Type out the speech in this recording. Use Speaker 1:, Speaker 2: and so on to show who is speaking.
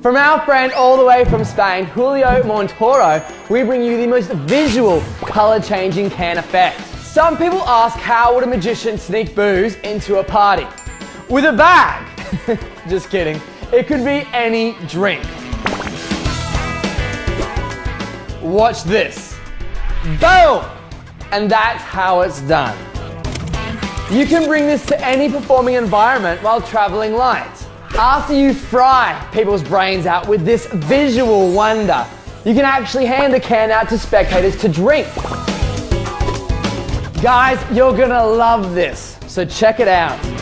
Speaker 1: From our friend all the way from Spain, Julio Montoro, we bring you the most visual color changing can effect. Some people ask how would a magician sneak booze into a party? With a bag! Just kidding. It could be any drink. Watch this. Boom! And that's how it's done. You can bring this to any performing environment while traveling light. After you fry people's brains out with this visual wonder, you can actually hand the can out to spectators to drink. Guys, you're gonna love this, so check it out.